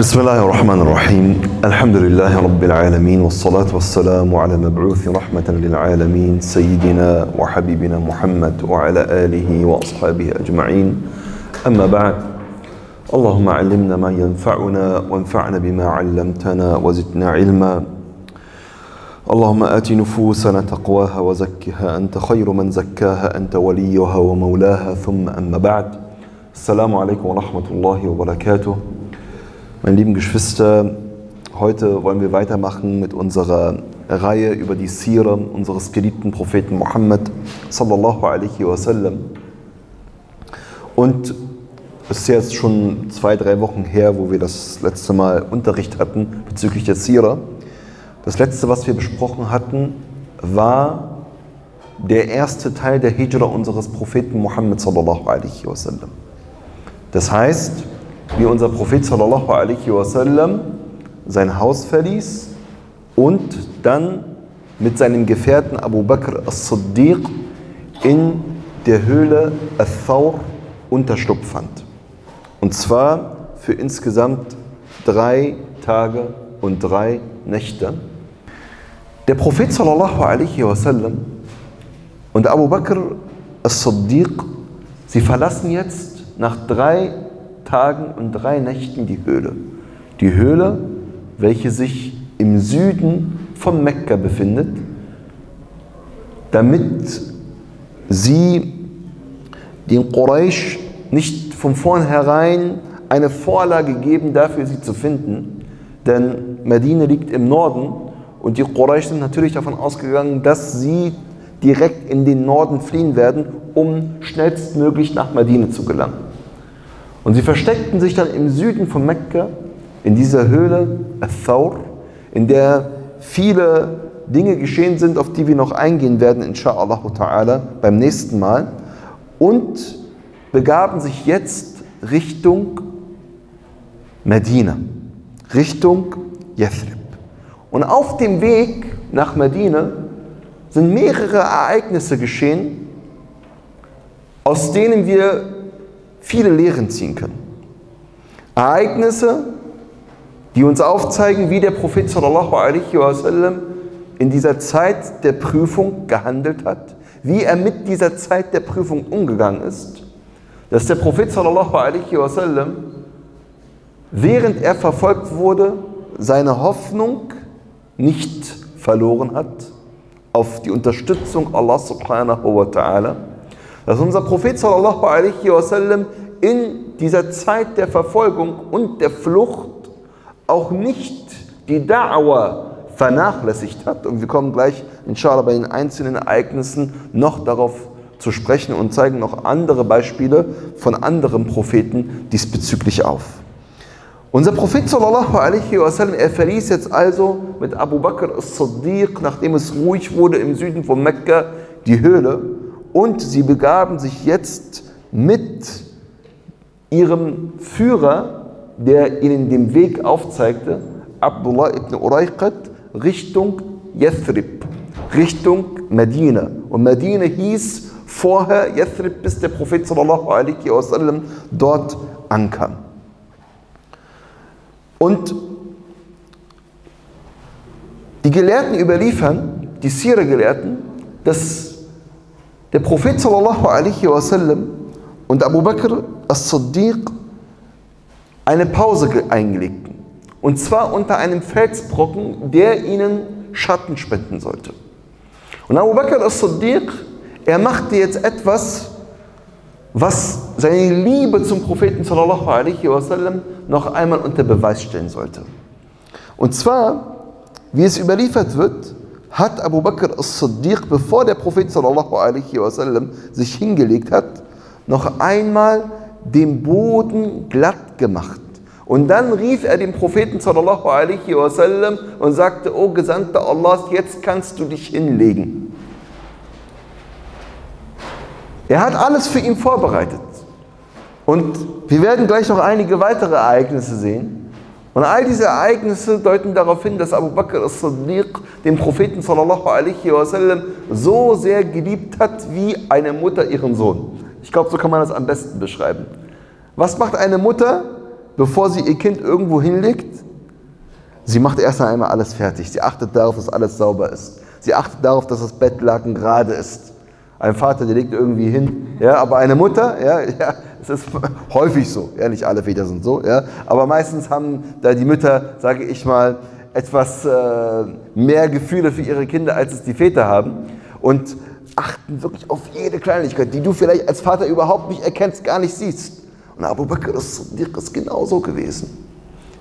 بسم الله الرحمن الرحيم الحمد لله رب العالمين والصلاة والسلام على مبعوث رحمة للعالمين سيدنا وحبيبنا محمد وعلى آله وأصحابه أجمعين أما بعد اللهم علمنا ما ينفعنا وانفعنا بما علمتنا وزدنا علما اللهم آت نفوسنا تقواها وزكها أنت خير من زكاها أنت وليها ومولاها ثم أما بعد السلام عليكم ورحمة الله وبركاته Meine lieben Geschwister, heute wollen wir weitermachen mit unserer Reihe über die Sira unseres geliebten Propheten Muhammad sallallahu alaihi wasallam. Und es ist jetzt schon zwei, drei Wochen her, wo wir das letzte Mal Unterricht hatten bezüglich der Sira. Das letzte, was wir besprochen hatten, war der erste Teil der Hijra unseres Propheten Muhammad sallallahu alaihi wasallam. Das heißt, wie unser Prophet sallallahu alaihi wasallam sein Haus verließ und dann mit seinem Gefährten Abu Bakr as-Siddiq in der Höhle Al-Thawr Unterschlupf fand. Und zwar für insgesamt drei Tage und drei Nächte. Der Prophet sallallahu alaihi wasallam und Abu Bakr as-Siddiq, sie verlassen jetzt nach drei Tagen und drei Nächten die Höhle. Die Höhle, welche sich im Süden von Mekka befindet, damit sie den Quraysh nicht von vornherein eine Vorlage geben, dafür sie zu finden. Denn Medina liegt im Norden und die Quraysh sind natürlich davon ausgegangen, dass sie direkt in den Norden fliehen werden, um schnellstmöglich nach Medina zu gelangen. Und sie versteckten sich dann im Süden von Mekka in dieser Höhle, Al-Thawr, in der viele Dinge geschehen sind, auf die wir noch eingehen werden, inshallah ta'ala, beim nächsten Mal. Und begaben sich jetzt Richtung Medina, Richtung Yathrib. Und auf dem Weg nach Medina sind mehrere Ereignisse geschehen, aus denen wir viele Lehren ziehen können. Ereignisse, die uns aufzeigen, wie der Prophet wasallam in dieser Zeit der Prüfung gehandelt hat, wie er mit dieser Zeit der Prüfung umgegangen ist, dass der Prophet wasallam während er verfolgt wurde, seine Hoffnung nicht verloren hat auf die Unterstützung Allah subhanahu wa ta'ala dass unser Prophet wasallam in dieser Zeit der Verfolgung und der Flucht auch nicht die Da'wah vernachlässigt hat. Und wir kommen gleich, inshallah, bei den einzelnen Ereignissen noch darauf zu sprechen und zeigen noch andere Beispiele von anderen Propheten diesbezüglich auf. Unser Prophet sallallahu alaihi wasallam, er verließ jetzt also mit Abu Bakr as-Siddiq, nachdem es ruhig wurde im Süden von Mekka, die Höhle und sie begaben sich jetzt mit ihrem Führer, der ihnen den Weg aufzeigte, Abdullah ibn Urayqat, Richtung Yathrib, Richtung Medina. Und Medina hieß vorher Yathrib, bis der Prophet sallallahu alaihi wasallam dort ankam. Und die Gelehrten überliefern, die Sira-Gelehrten, dass der Prophet sallallahu alaihi wasallam und Abu Bakr as-Siddiq eine Pause eingelegten. Und zwar unter einem Felsbrocken, der ihnen Schatten spenden sollte. Und Abu Bakr as-Siddiq, er machte jetzt etwas, was seine Liebe zum Propheten sallallahu alaihi wasallam noch einmal unter Beweis stellen sollte. Und zwar, wie es überliefert wird, hat Abu Bakr as-Siddiq, bevor der Prophet wasallam sich hingelegt hat, noch einmal den Boden glatt gemacht. Und dann rief er dem Propheten wasallam und sagte, O Gesandter Allahs, jetzt kannst du dich hinlegen. Er hat alles für ihn vorbereitet. Und wir werden gleich noch einige weitere Ereignisse sehen. Und all diese Ereignisse deuten darauf hin, dass Abu Bakr as-Siddiq den Propheten sallallahu alaihi wasallam so sehr geliebt hat wie eine Mutter ihren Sohn. Ich glaube, so kann man das am besten beschreiben. Was macht eine Mutter, bevor sie ihr Kind irgendwo hinlegt, sie macht erst einmal alles fertig. Sie achtet darauf, dass alles sauber ist. Sie achtet darauf, dass das Bettlaken gerade ist. Ein Vater, der legt irgendwie hin, ja, aber eine Mutter, ja, ja, es ist häufig so, ja, nicht alle Väter sind so, ja, aber meistens haben da die Mütter, sage ich mal, etwas äh, mehr Gefühle für ihre Kinder, als es die Väter haben und achten wirklich auf jede Kleinigkeit, die du vielleicht als Vater überhaupt nicht erkennst, gar nicht siehst. Und Abu Bakr ist, ist genauso gewesen.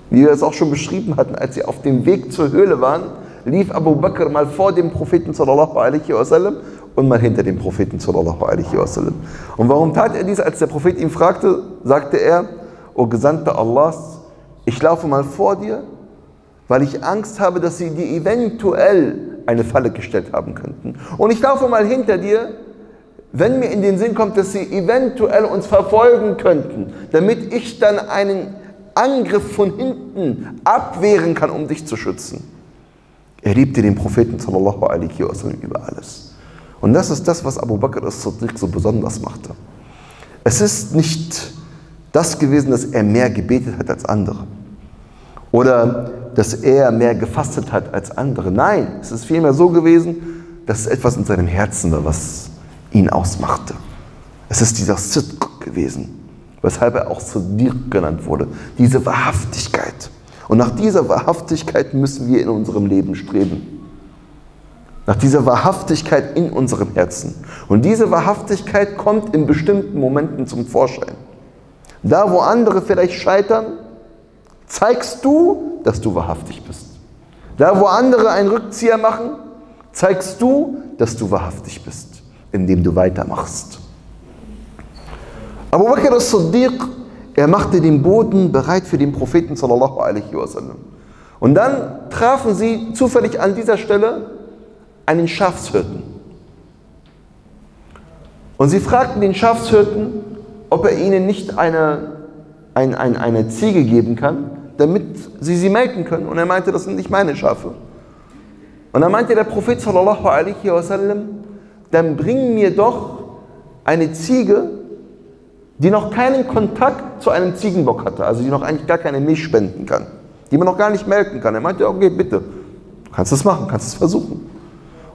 Wie wir es auch schon beschrieben hatten, als sie auf dem Weg zur Höhle waren, lief Abu Bakr mal vor dem Propheten sallallahu alaihi wasallam und mal hinter dem Propheten sallallahu alaihi wasallam. Und warum tat er dies? Als der Prophet ihn fragte, sagte er, O Gesandter Allahs, ich laufe mal vor dir, weil ich Angst habe, dass sie dir eventuell eine Falle gestellt haben könnten. Und ich laufe mal hinter dir, wenn mir in den Sinn kommt, dass sie eventuell uns verfolgen könnten, damit ich dann einen Angriff von hinten abwehren kann, um dich zu schützen. Er liebte den Propheten sallallahu alaihi wasallam über alles. Und das ist das, was Abu Bakr as-Siddiq so besonders machte. Es ist nicht das gewesen, dass er mehr gebetet hat als andere. Oder dass er mehr gefastet hat als andere. Nein, es ist vielmehr so gewesen, dass es etwas in seinem Herzen war, was ihn ausmachte. Es ist dieser Sidq gewesen weshalb er auch Sadiq genannt wurde. Diese Wahrhaftigkeit. Und nach dieser Wahrhaftigkeit müssen wir in unserem Leben streben. Nach dieser Wahrhaftigkeit in unserem Herzen. Und diese Wahrhaftigkeit kommt in bestimmten Momenten zum Vorschein. Da, wo andere vielleicht scheitern, zeigst du, dass du wahrhaftig bist. Da, wo andere einen Rückzieher machen, zeigst du, dass du wahrhaftig bist, indem du weitermachst. Abu Bakr as-Siddiq, er machte den Boden bereit für den Propheten sallallahu alaihi wasallam. Und dann trafen sie zufällig an dieser Stelle einen Schafshirten. Und sie fragten den Schafshirten, ob er ihnen nicht eine, ein, ein, eine Ziege geben kann, damit sie sie melken können. Und er meinte, das sind nicht meine Schafe. Und dann meinte der Prophet sallallahu alaihi wasallam, dann bring mir doch eine Ziege, die noch keinen Kontakt zu einem Ziegenbock hatte, also die noch eigentlich gar keine Milch spenden kann, die man noch gar nicht melken kann. Er meinte, okay, bitte, du kannst es machen, kannst es versuchen.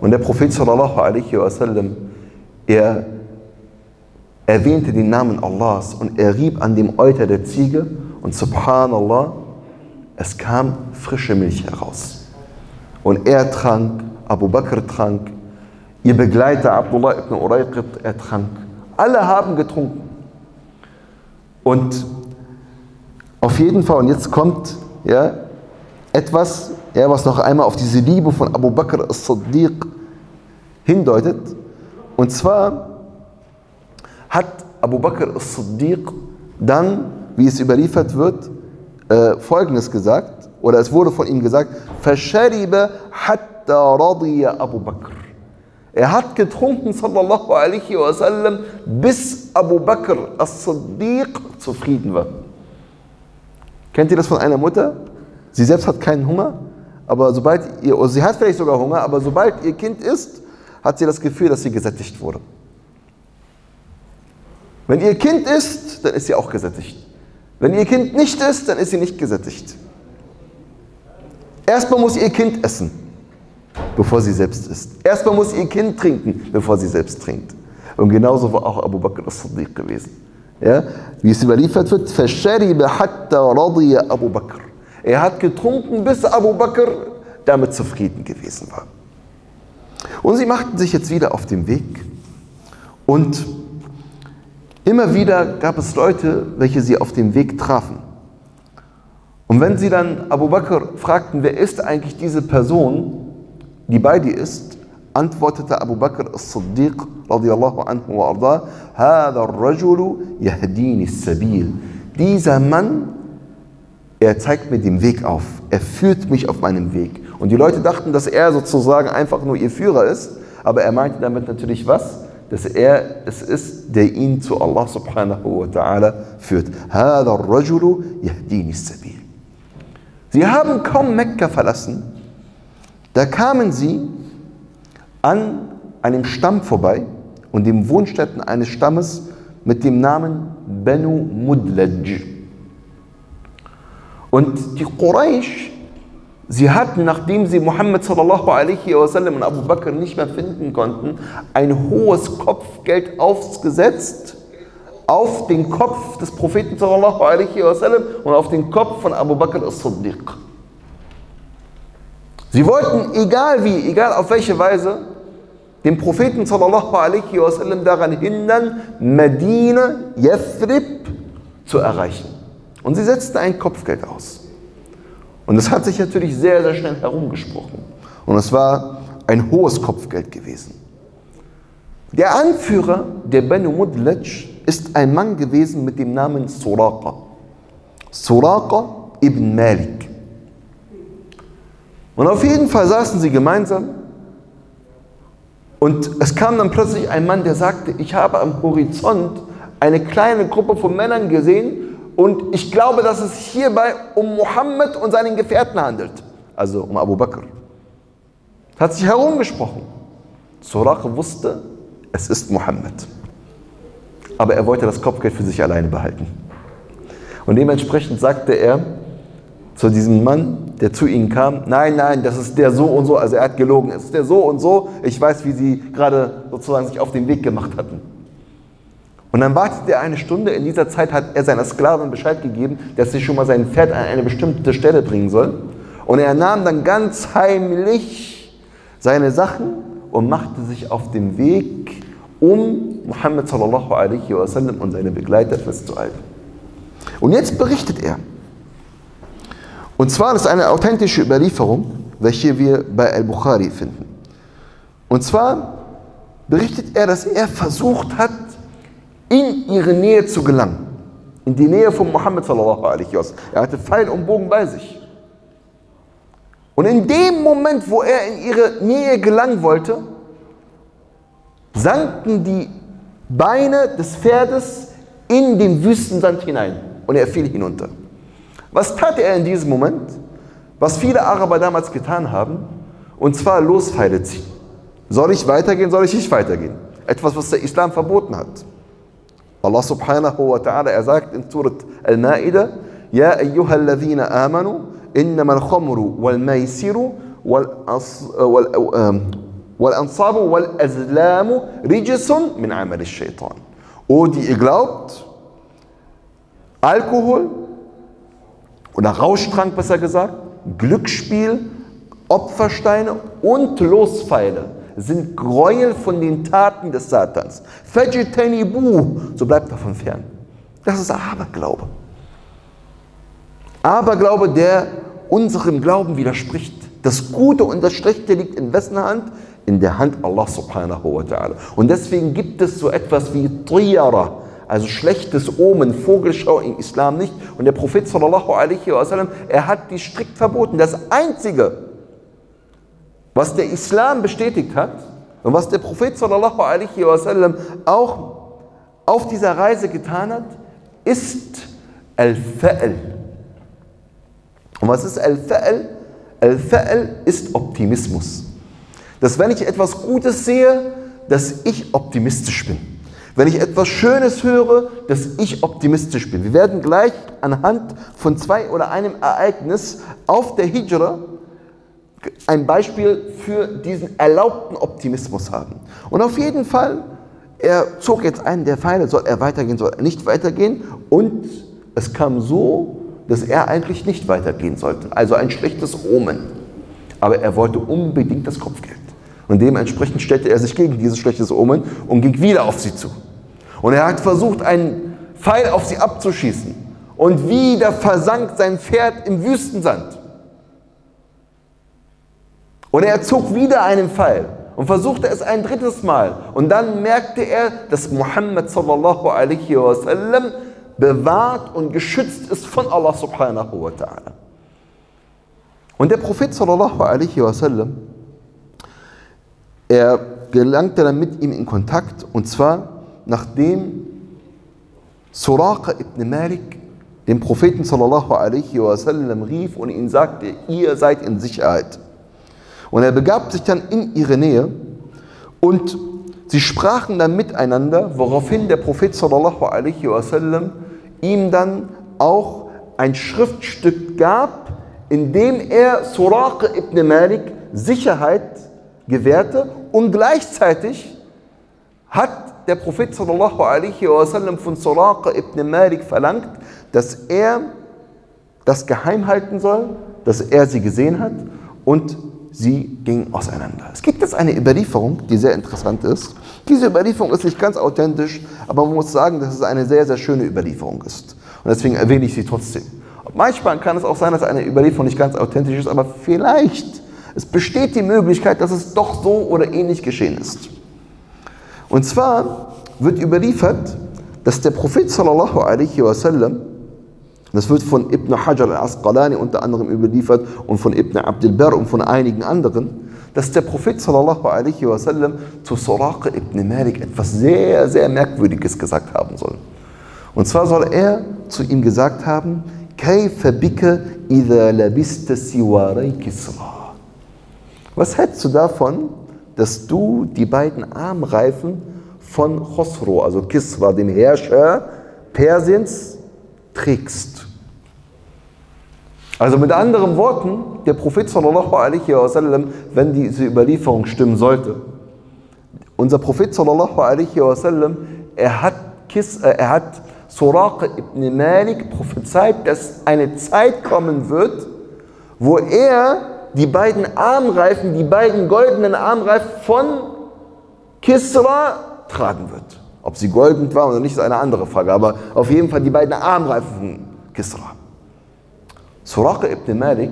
Und der Prophet sallallahu alaihi wasallam, er erwähnte den Namen Allahs und er rieb an dem Euter der Ziege und subhanallah, es kam frische Milch heraus. Und er trank, Abu Bakr trank, ihr Begleiter Abdullah ibn Urayqit, er trank. Alle haben getrunken. Und auf jeden Fall, und jetzt kommt ja, etwas, ja, was noch einmal auf diese Liebe von Abu Bakr as-Siddiq hindeutet. Und zwar hat Abu Bakr as-Siddiq dann, wie es überliefert wird, äh, Folgendes gesagt, oder es wurde von ihm gesagt, فَشَرِبَ حَتَّى رَضِيَ Abu Bakr. Er hat getrunken, sallallahu alaihi wasallam, bis Abu Bakr as-Siddiq zufrieden war. Kennt ihr das von einer Mutter? Sie selbst hat keinen Hunger, aber sobald ihr, oder sie hat vielleicht sogar Hunger, aber sobald ihr Kind isst, hat sie das Gefühl, dass sie gesättigt wurde. Wenn ihr Kind isst, dann ist sie auch gesättigt. Wenn ihr Kind nicht isst, dann ist sie nicht gesättigt. Erstmal muss ihr Kind essen bevor sie selbst isst. Erstmal muss ihr Kind trinken, bevor sie selbst trinkt. Und genauso war auch Abu Bakr as-Siddiq gewesen. Ja? Wie es überliefert wird, فَشَرِبَ حَتَّى رَضِيَ Abu Bakr. Er hat getrunken, bis Abu Bakr damit zufrieden gewesen war. Und sie machten sich jetzt wieder auf den Weg. Und immer wieder gab es Leute, welche sie auf dem Weg trafen. Und wenn sie dann Abu Bakr fragten, wer ist eigentlich diese Person, die bei dir ist, antwortete Abu Bakr as-Siddiq radiallahu anhu wa arda, هذا الرجل يهديني السبيل. Dieser Mann, er zeigt mir den Weg auf. Er führt mich auf meinem Weg. Und die Leute dachten, dass er sozusagen einfach nur ihr Führer ist, aber er meinte damit natürlich was? Dass er es ist, der ihn zu Allah subhanahu wa ta'ala führt. Sie haben kaum Mekka verlassen, da kamen sie an einem Stamm vorbei und den Wohnstätten eines Stammes mit dem Namen Benu Mudlaj. Und die Quraysh sie hatten, nachdem sie alaihi wasallam und Abu Bakr nicht mehr finden konnten, ein hohes Kopfgeld aufgesetzt auf den Kopf des Propheten wasallam und auf den Kopf von Abu Bakr as-Siddiq. Sie wollten, egal wie, egal auf welche Weise, den Propheten wasallam daran hindern, Medina, Yathrib zu erreichen. Und sie setzten ein Kopfgeld aus. Und es hat sich natürlich sehr, sehr schnell herumgesprochen. Und es war ein hohes Kopfgeld gewesen. Der Anführer der Banu Mudlaj ist ein Mann gewesen mit dem Namen Suraqa. Suraqa ibn Malik. Und auf jeden Fall saßen sie gemeinsam und es kam dann plötzlich ein Mann, der sagte, ich habe am Horizont eine kleine Gruppe von Männern gesehen und ich glaube, dass es hierbei um Mohammed und seinen Gefährten handelt. Also um Abu Bakr. Hat sich herumgesprochen. Suraq wusste, es ist Mohammed. Aber er wollte das Kopfgeld für sich alleine behalten. Und dementsprechend sagte er zu diesem Mann, der zu ihnen kam, nein, nein, das ist der so und so, also er hat gelogen, es ist der so und so, ich weiß, wie sie gerade sozusagen sich auf den Weg gemacht hatten. Und dann wartete er eine Stunde. In dieser Zeit hat er seiner Sklavin Bescheid gegeben, dass sie schon mal sein Pferd an eine bestimmte Stelle bringen soll. Und er nahm dann ganz heimlich seine Sachen und machte sich auf den Weg, um Muhammad sallallahu alaihi wasallam und seine Begleiter festzuhalten. Und jetzt berichtet er. Und zwar ist eine authentische Überlieferung, welche wir bei Al-Bukhari finden. Und zwar berichtet er, dass er versucht hat, in ihre Nähe zu gelangen. In die Nähe von Muhammad sallallahu alaihi wasallam. Er hatte Pfeil und Bogen bei sich. Und in dem Moment, wo er in ihre Nähe gelangen wollte, sanken die Beine des Pferdes in den Wüstensand hinein und er fiel hinunter. Was tat er in diesem Moment? Was viele Araber damals getan haben, und zwar Lospfeile ziehen. Soll ich weitergehen, soll ich nicht weitergehen? Etwas, was der Islam verboten hat. Allah subhanahu wa ta'ala, er sagt in Surat Al-Ma'idah, Ja ayyuha alladhina amanu, innama al-khamru wal-maisiru wal-ansabu wal-azlamu rijisun min amal shaitan O, die ihr glaubt, Alkohol oder Rauschtrank besser gesagt, Glücksspiel, Opfersteine und Lospfeile sind Gräuel von den Taten des Satans. Fajitanibu, so bleibt davon fern. Das ist Aberglaube. Aberglaube, der unserem Glauben widerspricht. Das Gute und das Schlechte liegt in wessen Hand? In der Hand Allah subhanahu wa ta'ala. Und deswegen gibt es so etwas wie Triyara, also schlechtes Omen, Vogelschau im Islam nicht. Und der Prophet sallallahu alaihi wasallam, er hat die strikt verboten. Das Einzige, was der Islam bestätigt hat und was der Prophet sallallahu alaihi wasallam auch auf dieser Reise getan hat, ist Al-Fa'l. Und was ist Al-Fa'l? Al-Fa'l ist Optimismus. Dass wenn ich etwas Gutes sehe, dass ich optimistisch bin. Wenn ich etwas Schönes höre, dass ich optimistisch bin. Wir werden gleich anhand von zwei oder einem Ereignis auf der Hijra ein Beispiel für diesen erlaubten Optimismus haben. Und auf jeden Fall, er zog jetzt einen der Pfeile, soll er weitergehen, soll er nicht weitergehen. Und es kam so, dass er eigentlich nicht weitergehen sollte. Also ein schlechtes Omen. Aber er wollte unbedingt das Kopfgeld. Und dementsprechend stellte er sich gegen dieses schlechtes Omen und ging wieder auf sie zu. Und er hat versucht, einen Pfeil auf sie abzuschießen. Und wieder versank sein Pferd im Wüstensand. Und er zog wieder einen Pfeil und versuchte es ein drittes Mal. Und dann merkte er, dass Muhammad sallallahu alaihi wasallam bewahrt und geschützt ist von Allah subhanahu wa ta'ala. Und der Prophet sallallahu alaihi wasallam, er gelangte dann mit ihm in Kontakt und zwar nachdem Suraqa ibn Malik den Propheten sallallahu alaihi wasallam rief und ihn sagte, ihr seid in Sicherheit. Und er begab sich dann in ihre Nähe und sie sprachen dann miteinander, woraufhin der Prophet sallallahu alaihi wasallam ihm dann auch ein Schriftstück gab, in dem er Suraqa ibn Malik Sicherheit gewährte und gleichzeitig hat der Prophet sallallahu alaihi wasallam von Suraqa ibn Malik verlangt, dass er das geheim halten soll, dass er sie gesehen hat und sie gingen auseinander. Es gibt jetzt eine Überlieferung, die sehr interessant ist. Diese Überlieferung ist nicht ganz authentisch, aber man muss sagen, dass es eine sehr, sehr schöne Überlieferung ist. Und deswegen erwähne ich sie trotzdem. Manchmal kann es auch sein, dass eine Überlieferung nicht ganz authentisch ist, aber vielleicht, es besteht die Möglichkeit, dass es doch so oder ähnlich geschehen ist. Und zwar wird überliefert, dass der Prophet sallallahu alaihi wasallam, das wird von Ibn Hajar al-Asqalani unter anderem überliefert und von Ibn Abdul Bar und von einigen anderen, dass der Prophet sallallahu alaihi wasallam zu Suraqa ibn Malik etwas sehr, sehr Merkwürdiges gesagt haben soll. Und zwar soll er zu ihm gesagt haben, كيف بك إذا لبست سواري كسرى Was hältst du davon, dass du die beiden Armreifen von Khosrow, also Kisra, dem Herrscher Persiens, trägst? Also mit anderen Worten, der Prophet sallallahu alaihi wasallam, wenn diese Überlieferung stimmen sollte, unser Prophet sallallahu alaihi wasallam, er hat, äh, er hat Suraqa ibn Malik prophezeit, dass eine Zeit kommen wird, wo er die beiden Armreifen, die beiden goldenen Armreifen von Kisra tragen wird. Ob sie golden waren oder nicht, ist eine andere Frage, aber auf jeden Fall die beiden Armreifen von Kisra. Suraqa ibn Malik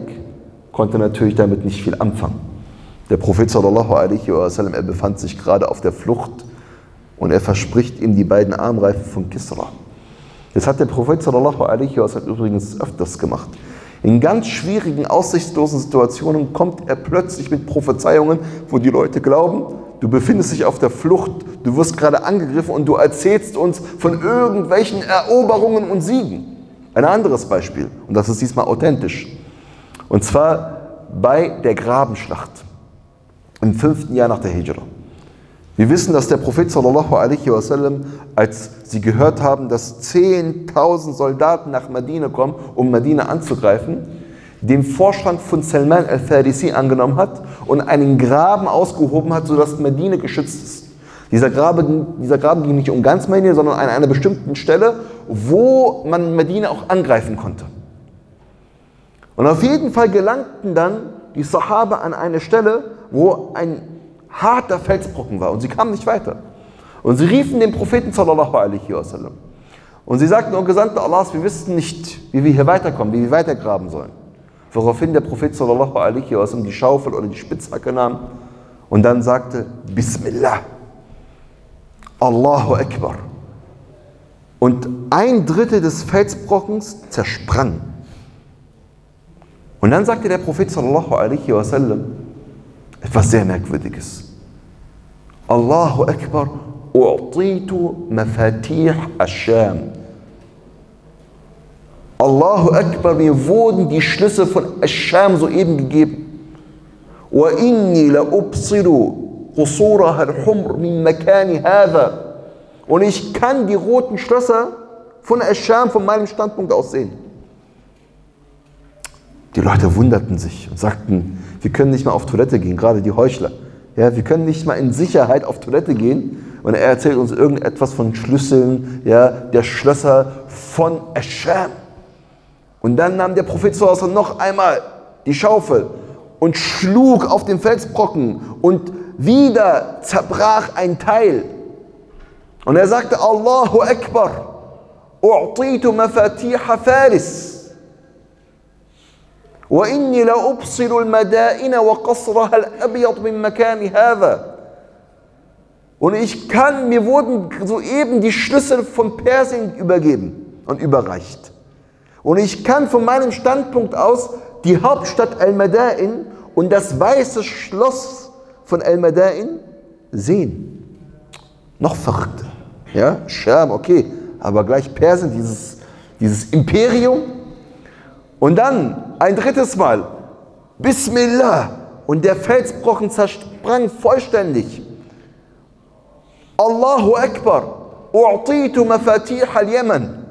konnte natürlich damit nicht viel anfangen. Der Prophet sallallahu alaihi wasallam, er befand sich gerade auf der Flucht und er verspricht ihm die beiden Armreifen von Kisra. Das hat der Prophet sallallahu alaihi wasallam übrigens öfters gemacht. In ganz schwierigen, aussichtslosen Situationen kommt er plötzlich mit Prophezeiungen, wo die Leute glauben, du befindest dich auf der Flucht, du wirst gerade angegriffen und du erzählst uns von irgendwelchen Eroberungen und Siegen. Ein anderes Beispiel, und das ist diesmal authentisch. Und zwar bei der Grabenschlacht im fünften Jahr nach der Hijra. Wir wissen, dass der Prophet sallallahu alaihi wasallam, als sie gehört haben, dass 10.000 Soldaten nach Medina kommen, um Medina anzugreifen, den Vorstand von Salman al-Farisi angenommen hat und einen Graben ausgehoben hat, sodass Medina geschützt ist. Dieser Graben, dieser Graben ging nicht um ganz Medina, sondern an einer bestimmten Stelle, wo man Medina auch angreifen konnte. Und auf jeden Fall gelangten dann die Sahaba an eine Stelle, wo ein harter Felsbrocken war und sie kamen nicht weiter. Und sie riefen den Propheten sallallahu alaihi wasallam. Und sie sagten, O Gesandter Allahs, wir wissen nicht, wie wir hier weiterkommen, wie wir weitergraben sollen. Woraufhin der Prophet sallallahu alaihi wasallam die Schaufel oder die Spitzhacke nahm und dann sagte, Bismillah, Allahu Akbar. Und ein Drittel des Felsbrockens zersprang. Und dann sagte der Prophet sallallahu alaihi wasallam etwas sehr Merkwürdiges. Allahu Akbar, u'titu mafatih Ash-Sham. Allahu Akbar, mir wurden die Schlüssel von Ash-Sham soeben gegeben. وإني لأبصر قصورها الحمر من مكان هذا und ich kann die roten Schlösser von Ash-Sham von meinem Standpunkt aus sehen. Die Leute wunderten sich und sagten, wir können nicht mal auf Toilette gehen, gerade die Heuchler. Ja, wir können nicht mal in Sicherheit auf Toilette gehen und er erzählt uns irgendetwas von Schlüsseln, ja, der Schlösser von Ascham. Und dann nahm der Prophet noch einmal die Schaufel und schlug auf den Felsbrocken und wieder zerbrach ein Teil. Und er sagte, Allahu Akbar, u'titu mafatiha Faris. وإني لأبصر المدائن وقصرها الأبيض من مكان هذا und ich kann, mir wurden soeben die Schlüssel von Persien übergeben und überreicht. Und ich kann von meinem Standpunkt aus die Hauptstadt Al-Madain und das weiße Schloss von Al-Madain sehen. Noch verrückter. Ja, Scham, okay, aber gleich Persien, dieses, dieses Imperium. Und dann ein drittes Mal, Bismillah, und der Felsbrocken zersprang vollständig. Allahu Akbar, u'titu mafatih al-Yaman.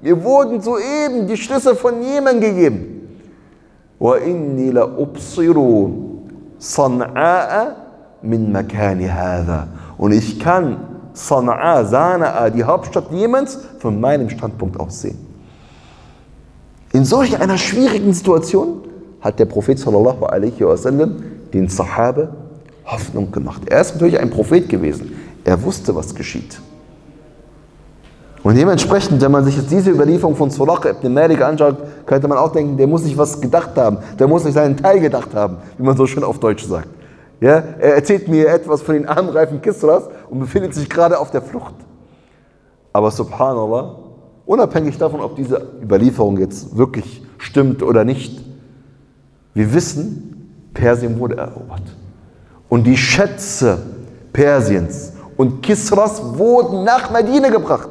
Mir wurden soeben die Schlüssel von Jemen gegeben. وإني لأبصر صنعاء من مكان هذا und ich kann Sana'a, Sanaa, die Hauptstadt Jemens, von meinem Standpunkt aus sehen. In solch einer schwierigen Situation hat der Prophet sallallahu alaihi wasallam den Sahabe Hoffnung gemacht. Er ist natürlich ein Prophet gewesen. Er wusste, was geschieht. Und dementsprechend, wenn man sich jetzt diese Überlieferung von Suraq ibn Malik anschaut, könnte man auch denken, der muss sich was gedacht haben. Der muss sich seinen Teil gedacht haben, wie man so schön auf Deutsch sagt. Ja, er erzählt mir etwas von den Armreifen Kisras und befindet sich gerade auf der Flucht. Aber subhanallah, unabhängig davon, ob diese Überlieferung jetzt wirklich stimmt oder nicht, wir wissen, Persien wurde erobert. Und die Schätze Persiens und Kisras wurden nach Medina gebracht.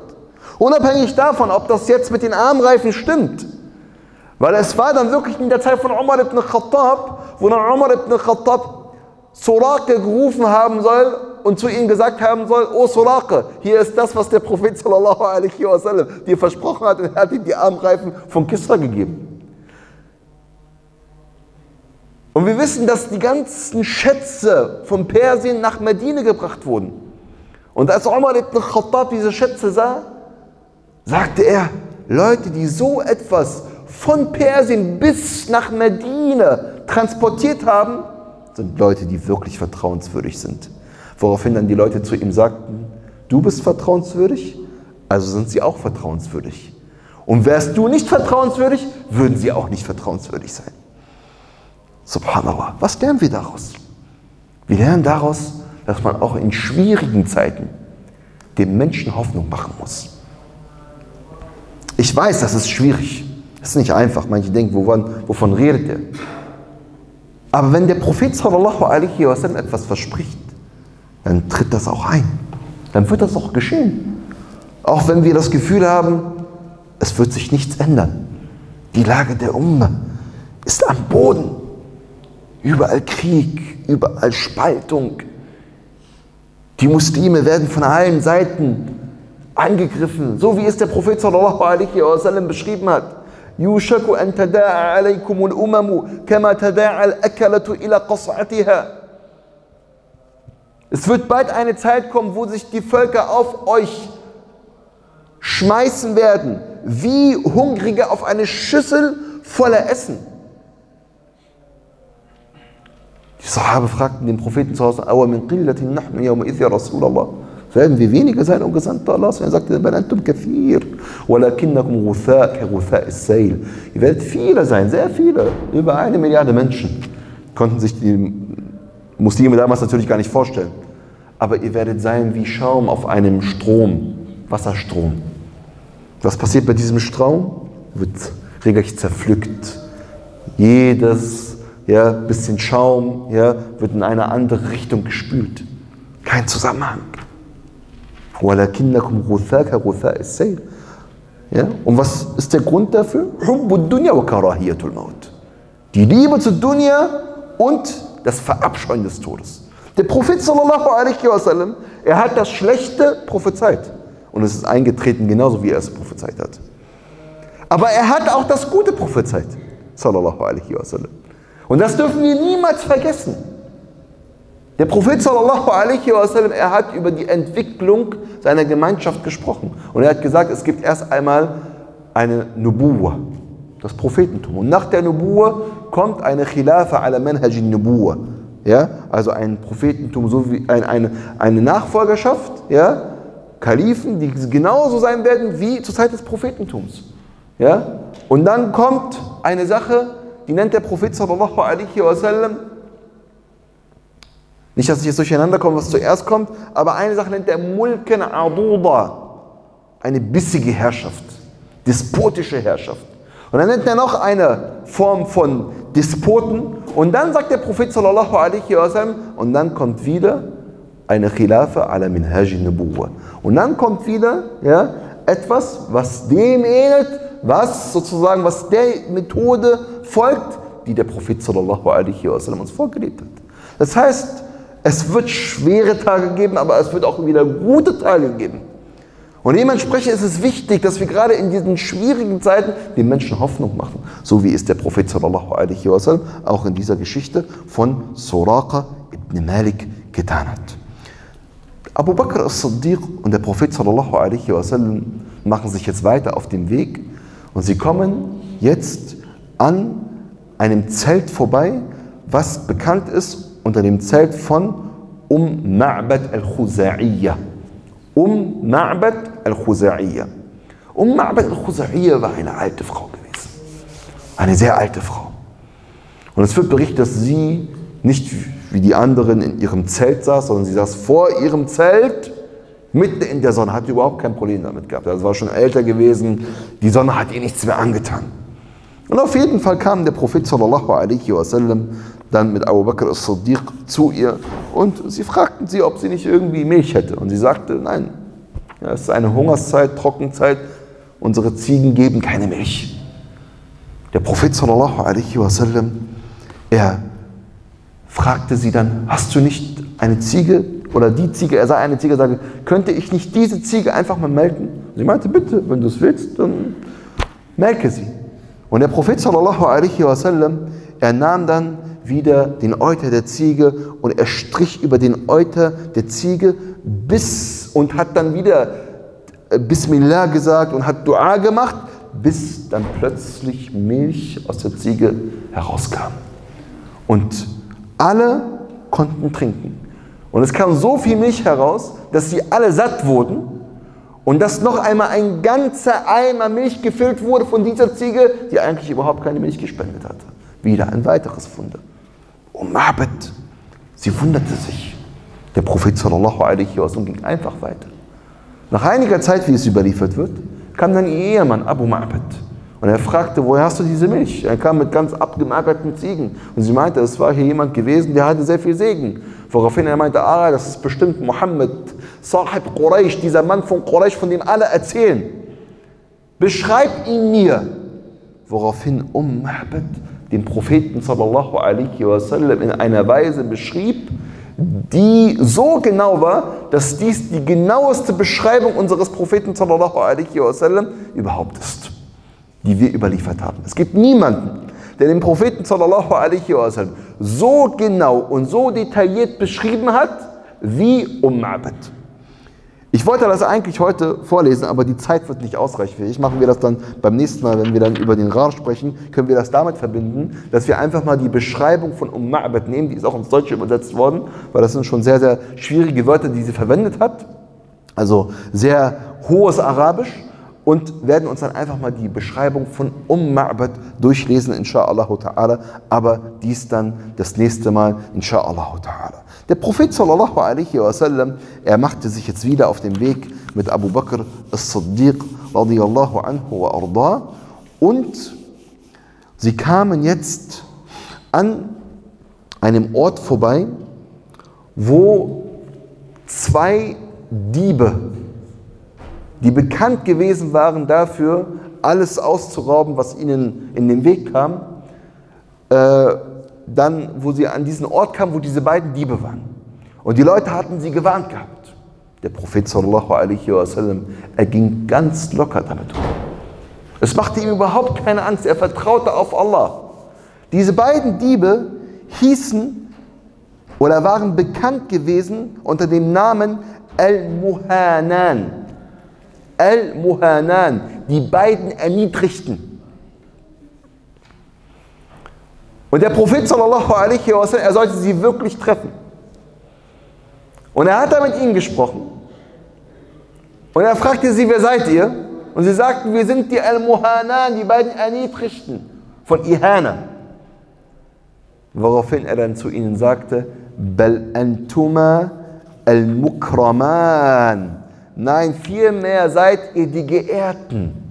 Unabhängig davon, ob das jetzt mit den Armreifen stimmt. Weil es war dann wirklich in der Zeit von Umar ibn Khattab, wo dann Umar ibn Khattab Surake gerufen haben soll und zu ihm gesagt haben soll, oh Surake, hier ist das, was der Prophet sallallahu alaihi wasallam dir versprochen hat und er hat ihm die Armreifen von Kisra gegeben. Und wir wissen, dass die ganzen Schätze von Persien nach Medina gebracht wurden. Und als Umar ibn Khattab diese Schätze sah, sagte er, Leute, die so etwas von Persien bis nach Medina transportiert haben, sind Leute, die wirklich vertrauenswürdig sind. Woraufhin dann die Leute zu ihm sagten, du bist vertrauenswürdig, also sind sie auch vertrauenswürdig. Und wärst du nicht vertrauenswürdig, würden sie auch nicht vertrauenswürdig sein. Subhanallah, was lernen wir daraus? Wir lernen daraus, dass man auch in schwierigen Zeiten dem Menschen Hoffnung machen muss. Ich weiß, das ist schwierig. Das ist nicht einfach. Manche denken, wovon, wovon redet er? Aber wenn der Prophet sallallahu alaihi wasallam etwas verspricht, dann tritt das auch ein. Dann wird das auch geschehen. Auch wenn wir das Gefühl haben, es wird sich nichts ändern. Die Lage der Umme ist am Boden. Überall Krieg, überall Spaltung. Die Muslime werden von allen Seiten angegriffen, so wie es der Prophet sallallahu alaihi wasallam beschrieben hat. يوشك أن تداعى عليكم الأمم كما تداعى الأكلة إلى قصعتها. Es wird bald eine Zeit kommen, wo sich die Völker auf euch schmeißen werden, wie Hungrige auf eine Schüssel voller Essen. Die Sahabe fragten den Propheten zu Hause, أَوَ مِنْ قِلَّةٍ نَحْنُ يَوْمَئِذْ يَا رَسُولَ اللَّهِ werden wir weniger sein, o Gesandter Allahs. Er sagte, بل أنتم كثير ولكنكم غثاء كغثاء السيل. Ihr werdet viele sein, sehr viele, über eine Milliarde Menschen. Konnten sich die Muslime damals natürlich gar nicht vorstellen. Aber ihr werdet sein wie Schaum auf einem Strom, Wasserstrom. Was passiert bei diesem Strom? Wird regelrecht zerpflückt. Jedes ja, bisschen Schaum ja, wird in eine andere Richtung gespült. Kein Zusammenhang. Walakinnakum ghuthaka ghutha'is sayl. Ja? Und was ist der Grund dafür? Die Liebe zur Dunya und das Verabscheuen des Todes. Der Prophet sallallahu alaihi wasallam, er hat das Schlechte prophezeit. Und es ist eingetreten, genauso wie er es prophezeit hat. Aber er hat auch das Gute prophezeit. Sallallahu alaihi wasallam. Und das dürfen wir niemals vergessen. Der Prophet sallallahu alaihi wasallam, er hat über die Entwicklung seiner Gemeinschaft gesprochen. Und er hat gesagt, es gibt erst einmal eine Nubuwa, das Prophetentum. Und nach der Nubuwa kommt eine Khilafa ala manhaj Nubuwa. Ja, also ein Prophetentum, so wie ein, eine, eine Nachfolgerschaft, ja, Kalifen, die genauso sein werden wie zur Zeit des Prophetentums. Ja? Und dann kommt eine Sache, die nennt der Prophet sallallahu alaihi wasallam nicht, dass ich jetzt durcheinander komme, was zuerst kommt, aber eine Sache nennt der Mulken Aduda. Eine bissige Herrschaft, despotische Herrschaft. Und dann nennt er noch eine Form von Despoten. Und dann sagt der Prophet sallallahu alaihi wasallam, und dann kommt wieder eine Khilafa ala minhaj nubuwa. Und dann kommt wieder ja, etwas, was dem ähnelt, was sozusagen, was der Methode folgt, die der Prophet sallallahu alaihi wasallam uns vorgelebt hat. Das heißt, es wird schwere Tage geben, aber es wird auch wieder gute Tage geben. Und dementsprechend ist es wichtig, dass wir gerade in diesen schwierigen Zeiten den Menschen Hoffnung machen. So wie es der Prophet sallallahu alaihi wasallam auch in dieser Geschichte von Suraqa ibn Malik getan hat. Abu Bakr as-Siddiq und der Prophet sallallahu alaihi wasallam machen sich jetzt weiter auf den Weg und sie kommen jetzt an einem Zelt vorbei, was bekannt ist unter dem Zelt von Um Ma'bad al-Khuza'iyya. Um Ma'bad al-Khuza'iyya. Um Ma'bad al-Khuza'iyya war eine alte Frau gewesen. Eine sehr alte Frau. Und es wird berichtet, dass sie nicht wie die anderen in ihrem Zelt saß, sondern sie saß vor ihrem Zelt mitten in der Sonne, hat überhaupt kein Problem damit gehabt. Also war schon älter gewesen, die Sonne hat ihr nichts mehr angetan. Und auf jeden Fall kam der Prophet sallallahu alaihi wasallam dann mit Abu Bakr as-Siddiq zu ihr und sie fragten sie, ob sie nicht irgendwie Milch hätte. Und sie sagte, nein, es ist eine Hungerszeit, Trockenzeit, unsere Ziegen geben keine Milch. Der Prophet sallallahu alaihi wasallam, er fragte sie dann, hast du nicht eine Ziege oder die Ziege, er sah eine Ziege, sagte, könnte ich nicht diese Ziege einfach mal melken? Sie meinte, bitte, wenn du es willst, dann melke sie. Und der Prophet sallallahu alaihi wasallam, er nahm dann wieder den Euter der Ziege und er strich über den Euter der Ziege bis und hat dann wieder äh, Bismillah gesagt und hat Dua gemacht, bis dann plötzlich Milch aus der Ziege herauskam. Und alle konnten trinken. Und es kam so viel Milch heraus, dass sie alle satt wurden und dass noch einmal ein ganzer Eimer Milch gefüllt wurde von dieser Ziege, die eigentlich überhaupt keine Milch gespendet hatte. Wieder ein weiteres Funde. Und Mabed, sie wunderte sich. Der Prophet sallallahu alaihi wasallam ging einfach weiter. Nach einiger Zeit, wie es überliefert wird, kam dann ihr Ehemann Abu Ma'bad. Und er fragte, woher hast du diese Milch? Er kam mit ganz abgemagerten Ziegen. Und sie meinte, es war hier jemand gewesen, der hatte sehr viel Segen. Woraufhin er meinte, ah, das ist bestimmt Mohammed, Sahib Quraysh, dieser Mann von Quraysh, von dem alle erzählen. Beschreib ihn mir. Woraufhin Umm Mahbad den Propheten sallallahu alaihi wasallam in einer Weise beschrieb, die so genau war, dass dies die genaueste Beschreibung unseres Propheten sallallahu alaihi wasallam überhaupt ist, die wir überliefert haben. Es gibt niemanden, der den Propheten sallallahu alaihi wasallam so genau und so detailliert beschrieben hat wie Umm Abed. Ich wollte das eigentlich heute vorlesen, aber die Zeit wird nicht. Vielleicht machen wir das dann beim nächsten Mal, wenn wir dann über den Rar sprechen, können wir das damit verbinden, dass wir einfach mal die Beschreibung von Umm Ma'bad nehmen, die ist auch ins Deutsche übersetzt worden, weil das sind schon sehr, sehr schwierige Wörter, die sie verwendet hat. Also sehr hohes Arabisch und werden uns dann einfach mal die Beschreibung von Umm Ma'bad durchlesen, inshallah ta'ala, aber dies dann das nächste Mal, inshallah ta'ala. Der Prophet sallallahu alaihi wasallam, er machte sich jetzt wieder auf den Weg mit Abu Bakr as-Siddiq radiyallahu anhu wa arda. Und sie kamen jetzt an einem Ort vorbei, wo zwei Diebe die bekannt gewesen waren dafür, alles auszurauben, was ihnen in den Weg kam, äh, dann, wo sie an diesen Ort kamen, wo diese beiden Diebe waren. Und die Leute hatten sie gewarnt gehabt. Der Prophet sallallahu alaihi wasallam, er ging ganz locker damit um. Es machte ihm überhaupt keine Angst, er vertraute auf Allah. Diese beiden Diebe hießen oder waren bekannt gewesen unter dem Namen Al-Muhanan. Al-Muhanan, die beiden Erniedrigten. Und der Prophet sallallahu alaihi wasallam, er sollte sie wirklich treffen. Und er hat da mit ihnen gesprochen. Und er fragte sie, wer seid ihr? Und sie sagten, wir sind die Al-Muhanan, die beiden Erniedrigten von Ihana. Woraufhin er dann zu ihnen sagte, Bal antuma al-mukraman. Nein, vielmehr seid ihr die Geehrten.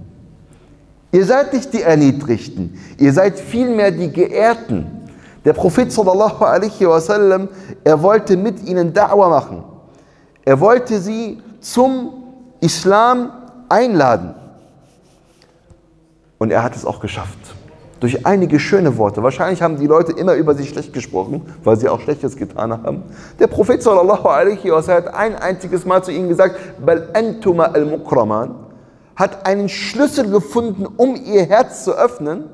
Ihr seid nicht die Erniedrigten, ihr seid vielmehr die Geehrten. Der Prophet sallallahu alaihi wasallam, er wollte mit ihnen Da'wah machen. Er wollte sie zum Islam einladen. Und er hat es auch geschafft. durch einige schöne Worte. Wahrscheinlich haben die Leute immer über sie schlecht gesprochen, weil sie auch Schlechtes getan haben. Der Prophet sallallahu alaihi wasallam hat ein einziges Mal zu ihnen gesagt, Bal antuma al mukraman hat einen Schlüssel gefunden, um ihr Herz zu öffnen,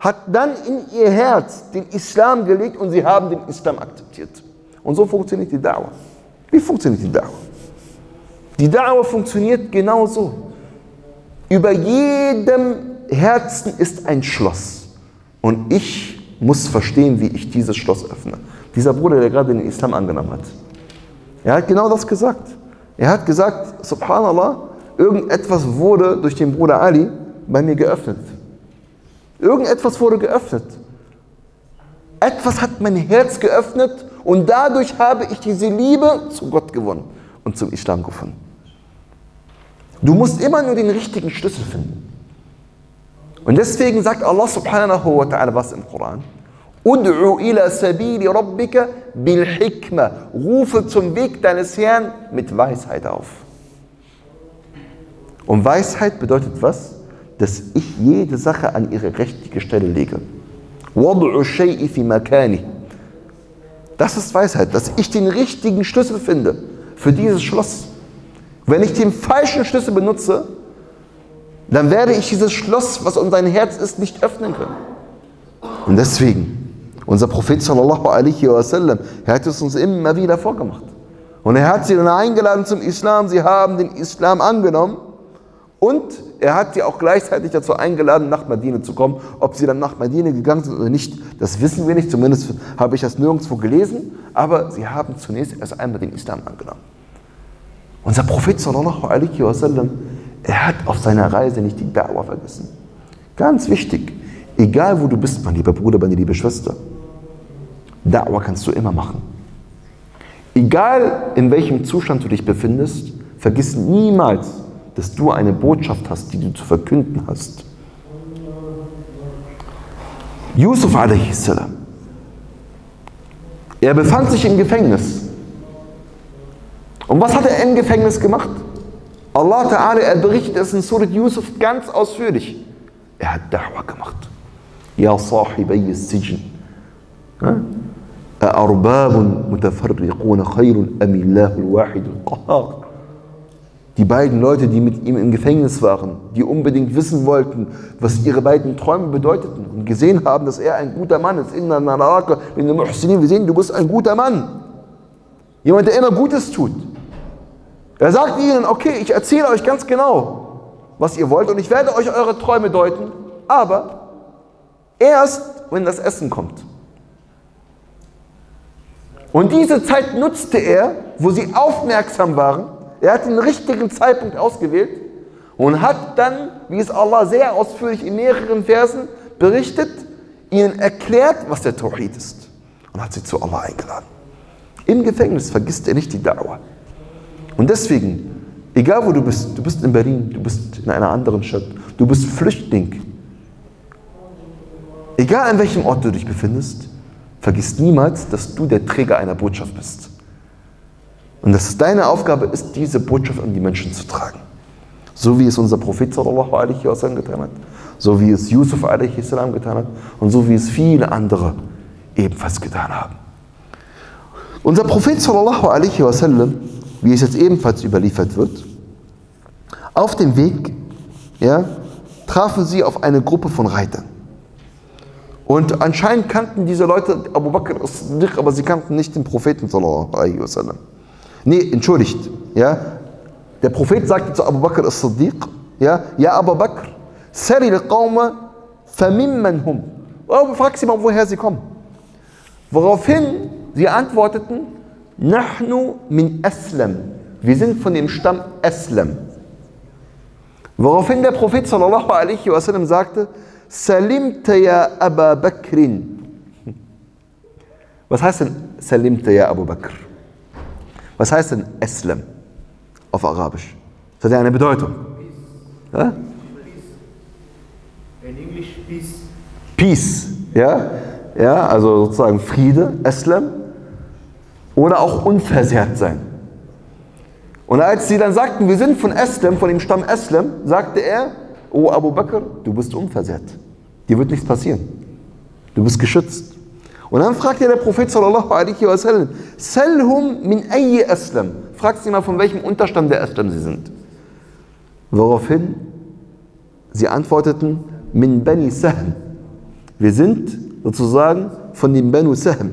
hat dann in ihr Herz den Islam gelegt und sie haben den Islam akzeptiert. Und so funktioniert die Dauer. Wie funktioniert die Dauer? Die Dauer funktioniert genau so. Über jedem Herzen ist ein Schloss. Und ich muss verstehen, wie ich dieses Schloss öffne. Dieser Bruder, der gerade den Islam angenommen hat. Er hat genau das gesagt. Er hat gesagt, Subhanallah, irgendetwas wurde durch den Bruder Ali bei mir geöffnet. Irgendetwas wurde geöffnet. Etwas hat mein Herz geöffnet und dadurch habe ich diese Liebe zu Gott gewonnen und zum Islam gefunden. Du musst immer nur den richtigen Schlüssel finden. Und deswegen sagt Allah subhanahu wa ta'ala was im Koran? Ud'u ila sabili rabbika bil hikma. Rufe zum Weg deines Herrn mit Weisheit auf. Und Weisheit bedeutet was? Dass ich jede Sache an ihre richtige Stelle lege. Das ist Weisheit, dass ich den richtigen Schlüssel finde für dieses Schloss. Wenn ich den falschen Schlüssel benutze, dann werde ich dieses Schloss, was um dein Herz ist, nicht öffnen können. Und deswegen, unser Prophet sallallahu alaihi wasallam, er hat es uns immer wieder vorgemacht. Und er hat sie dann eingeladen zum Islam, sie haben den Islam angenommen und er hat sie auch gleichzeitig dazu eingeladen, nach Medina zu kommen. Ob sie dann nach Medina gegangen sind oder nicht, das wissen wir nicht. Zumindest habe ich das nirgendwo gelesen. Aber sie haben zunächst erst einmal den Islam angenommen. Unser Prophet sallallahu alaihi wasallam, er hat auf seiner Reise nicht die Da'wah vergessen. Ganz wichtig, egal wo du bist, mein lieber Bruder, meine liebe Schwester, Da'wah kannst du immer machen. Egal in welchem Zustand du dich befindest, vergiss niemals, dass du eine Botschaft hast, die du zu verkünden hast. Yusuf a.s. Er befand sich im Gefängnis. Und was hat er im Gefängnis gemacht? Allah Ta'ala, er berichtet es in Surat Yusuf ganz ausführlich. Er hat Da'wah gemacht. Ja صاحبي السجن أأرباب متفرقون خير أم الله الواحد القهار die beiden Leute, die mit ihm im Gefängnis waren, die unbedingt wissen wollten, was ihre beiden Träume bedeuteten und gesehen haben, dass er ein guter Mann ist. Wir sehen, du bist ein guter Mann. Jemand, der immer Gutes tut. Er sagt ihnen, okay, ich erzähle euch ganz genau, was ihr wollt und ich werde euch eure Träume deuten, aber erst, wenn das Essen kommt. Und diese Zeit nutzte er, wo sie aufmerksam waren, er hat den richtigen Zeitpunkt ausgewählt und hat dann, wie es Allah sehr ausführlich in mehreren Versen berichtet, ihnen erklärt, was der Tawhid ist und hat sie zu Allah eingeladen. Im Gefängnis vergisst er nicht die Dauer. Und deswegen, egal wo du bist, du bist in Berlin, du bist in einer anderen Stadt, du bist Flüchtling, egal an welchem Ort du dich befindest, vergiss niemals, dass du der Träger einer Botschaft bist. Und dass es deine Aufgabe ist, diese Botschaft an die Menschen zu tragen. So wie es unser Prophet sallallahu alaihi wasallam getan hat, so wie es Yusuf alaihi salam getan hat und so wie es viele andere ebenfalls getan haben. Unser Prophet sallallahu alaihi wasallam, wie es jetzt ebenfalls überliefert wird, auf dem Weg ja, trafen sie auf eine Gruppe von Reitern. Und anscheinend kannten diese Leute Abu Bakr as-Siddiq, aber sie kannten nicht den Propheten sallallahu alaihi wasallam. Nee, entschuldigt. Ja? Der Prophet sagte zu Abu Bakr as-Siddiq, ja, ja Abu Bakr, sari al-Qawma famimman hum. Frag sie mal, woher sie kommen. Woraufhin sie antworteten, Nahnu min Aslam. Wir sind von dem Stamm Aslam. Woraufhin der Prophet sallallahu alaihi wasallam sagte, Salimta ya Abu Bakrin. Was heißt denn Salimta ya Abu Bakr? Was heißt denn Eslam auf Arabisch? Das hat ja eine Bedeutung. Ja? In English, peace. Peace, ja? Ja, also sozusagen Friede, Eslam. Oder auch unversehrt sein. Und als sie dann sagten, wir sind von Eslam, von dem Stamm Eslam, sagte er, O Abu Bakr, du bist unversehrt. dir wird nichts passieren. Du bist geschützt. Und dann fragt ja der Prophet sallallahu alaihi wasallam, Salhum min ayyi aslam. Fragt sie mal, von welchem Unterstand der Aslam sie sind. Woraufhin sie antworteten, min Bani Sahm. Wir sind sozusagen von dem Banu Sahm.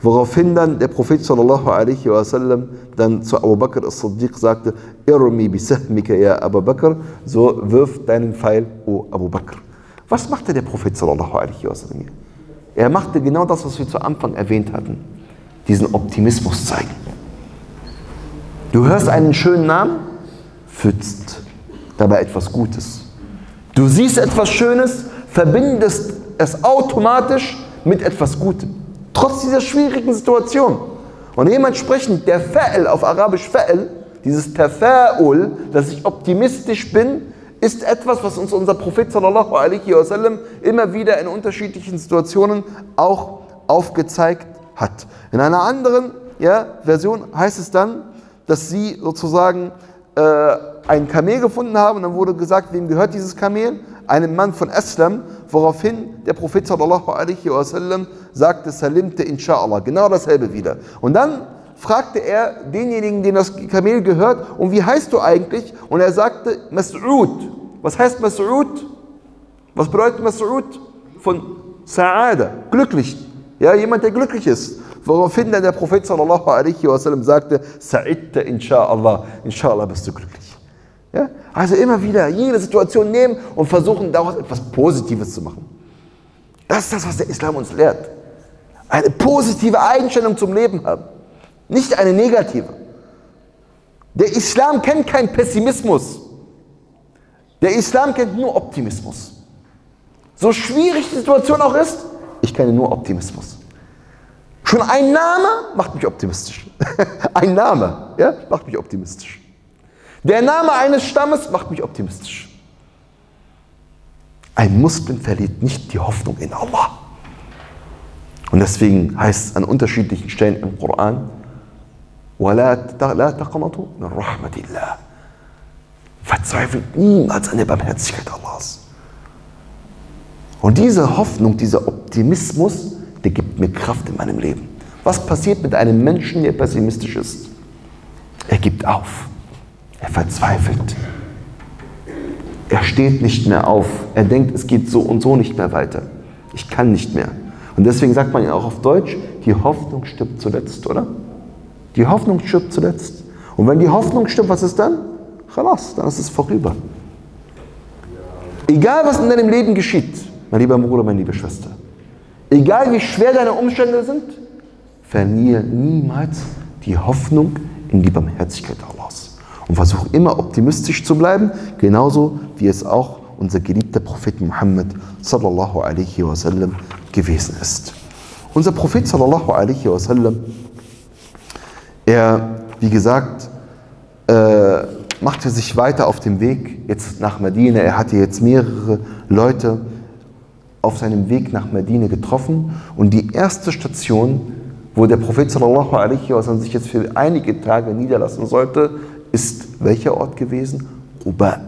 Woraufhin dann der Prophet sallallahu alaihi wasallam dann zu Abu Bakr as-Siddiq sagte, Irmi bi sahmika ya Abu Bakr, so wirf deinen Pfeil, o Abu Bakr. Was machte der Prophet sallallahu alaihi wasallam hier? Er machte genau das, was wir zu Anfang erwähnt hatten. Diesen Optimismus zeigen. Du hörst einen schönen Namen, fühlst dabei etwas Gutes. Du siehst etwas Schönes, verbindest es automatisch mit etwas Gutem. Trotz dieser schwierigen Situation. Und dementsprechend der Fa'l auf Arabisch Fa'l, dieses Tafa'ul, dass ich optimistisch bin, ist etwas, was uns unser Prophet sallallahu alaihi wasallam immer wieder in unterschiedlichen Situationen auch aufgezeigt hat. In einer anderen ja, Version heißt es dann, dass sie sozusagen äh, ein Kamel gefunden haben und dann wurde gesagt, wem gehört dieses Kamel? Einem Mann von Aslam, woraufhin der Prophet sallallahu alaihi wasallam sagte, Salimte inshallah, genau dasselbe wieder. Und dann fragte er denjenigen, dem das Kamel gehört, und wie heißt du eigentlich? Und er sagte, Mas'ud. Was heißt Mas'ud? Was bedeutet Mas'ud? Von Sa'ada, glücklich. Ja, jemand, der glücklich ist. Woraufhin dann der Prophet sallallahu alaihi wasallam sagte, Sa'idta inshallah, inshallah bist du glücklich. Ja? Also immer wieder jede Situation nehmen und versuchen daraus etwas Positives zu machen. Das ist das, was der Islam uns lehrt. Eine positive Einstellung zum Leben haben, nicht eine negative. Der Islam kennt keinen Pessimismus. Der Islam kennt nur Optimismus. So schwierig die Situation auch ist, ich kenne nur Optimismus. Schon ein Name macht mich optimistisch. ein Name ja, macht mich optimistisch. Der Name eines Stammes macht mich optimistisch. Ein Muslim verliert nicht die Hoffnung in Allah. Und deswegen heißt es an unterschiedlichen Stellen im Koran, Verzweifelt niemals an der Barmherzigkeit Allahs. Und diese Hoffnung, dieser Optimismus, der gibt mir Kraft in meinem Leben. Was passiert mit einem Menschen, der pessimistisch ist? Er gibt auf. Er verzweifelt. Er steht nicht mehr auf. Er denkt, es geht so und so nicht mehr weiter. Ich kann nicht mehr. Und deswegen sagt man ja auch auf Deutsch, die Hoffnung stirbt zuletzt, oder? Die Hoffnung stirbt zuletzt. Und wenn die Hoffnung stirbt, was ist dann? Khalas, dann ist es vorüber. Egal, was in deinem Leben geschieht, mein lieber Bruder, meine liebe Schwester, egal wie schwer deine Umstände sind, verliere niemals die Hoffnung in die Barmherzigkeit Allahs. Und versuche immer optimistisch zu bleiben, genauso wie es auch unser geliebter Prophet Muhammad sallallahu alaihi wasallam gewesen ist. Unser Prophet sallallahu alaihi wasallam, er, wie gesagt, äh, machte sich weiter auf dem Weg jetzt nach Medina. Er hatte jetzt mehrere Leute auf seinem Weg nach Medina getroffen und die erste Station, wo der Prophet sallallahu alaihi wasallam sich jetzt für einige Tage niederlassen sollte, ist welcher Ort gewesen? Quba.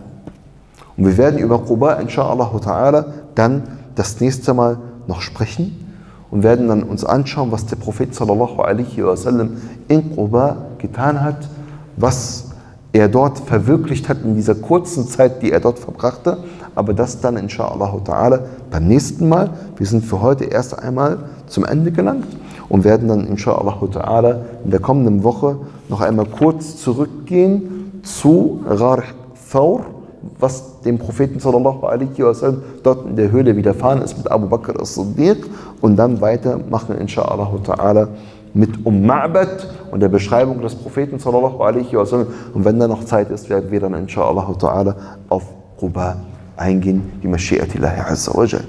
Und wir werden über Quba, inshallah ta'ala, dann das nächste Mal noch sprechen und werden dann uns anschauen, was der Prophet sallallahu alaihi wasallam in Quba getan hat, was er dort verwirklicht hat in dieser kurzen Zeit, die er dort verbrachte. Aber das dann inshallah ta'ala beim nächsten Mal. Wir sind für heute erst einmal zum Ende gelangt und werden dann inshallah ta'ala in der kommenden Woche noch einmal kurz zurückgehen zu Rar Thawr, was dem Propheten sallallahu alaihi wasallam dort in der Höhle widerfahren ist mit Abu Bakr as-Siddiq und dann weitermachen inshallah ta'ala mit Um Ma'bad und der Beschreibung des Propheten sallallahu alaihi wasallam. Und wenn da noch Zeit ist, werden wir dann inshallah ta'ala auf Quba eingehen, die Mashi'atillahi azza wa jalla.